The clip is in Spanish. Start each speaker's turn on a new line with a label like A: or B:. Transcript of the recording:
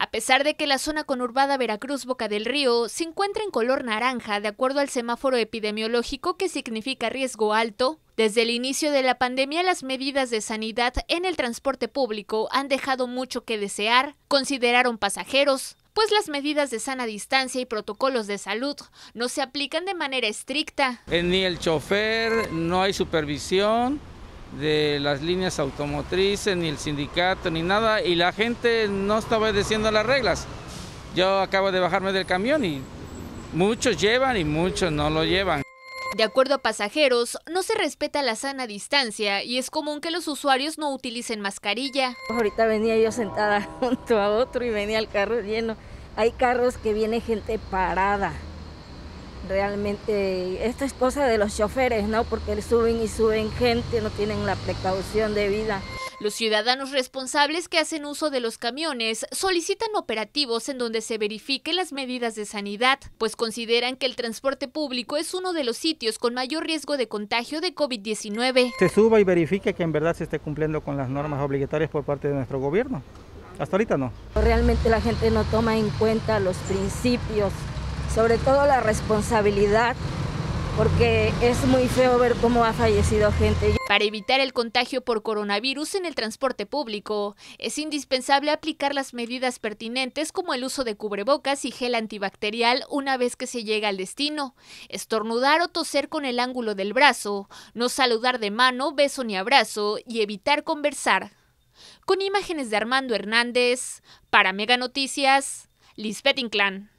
A: A pesar de que la zona conurbada Veracruz Boca del Río se encuentra en color naranja de acuerdo al semáforo epidemiológico que significa riesgo alto, desde el inicio de la pandemia las medidas de sanidad en el transporte público han dejado mucho que desear, consideraron pasajeros, pues las medidas de sana distancia y protocolos de salud no se aplican de manera estricta.
B: Ni el chofer, no hay supervisión, de las líneas automotrices, ni el sindicato, ni nada, y la gente no está obedeciendo las reglas. Yo acabo de bajarme del camión y muchos llevan y muchos no lo llevan.
A: De acuerdo a pasajeros, no se respeta la sana distancia y es común que los usuarios no utilicen mascarilla.
C: Ahorita venía yo sentada junto a otro y venía el carro lleno. Hay carros que viene gente parada realmente esto es cosa de los choferes, ¿no? Porque suben y suben gente, no tienen la precaución debida.
A: Los ciudadanos responsables que hacen uso de los camiones solicitan operativos en donde se verifiquen las medidas de sanidad, pues consideran que el transporte público es uno de los sitios con mayor riesgo de contagio de COVID-19.
D: Se suba y verifique que en verdad se esté cumpliendo con las normas obligatorias por parte de nuestro gobierno. Hasta ahorita no.
C: Realmente la gente no toma en cuenta los principios sobre todo la responsabilidad, porque es muy feo ver cómo ha fallecido gente.
A: Para evitar el contagio por coronavirus en el transporte público, es indispensable aplicar las medidas pertinentes como el uso de cubrebocas y gel antibacterial una vez que se llega al destino, estornudar o toser con el ángulo del brazo, no saludar de mano, beso ni abrazo y evitar conversar. Con imágenes de Armando Hernández, para Mega Noticias, Lisbeth Inclán.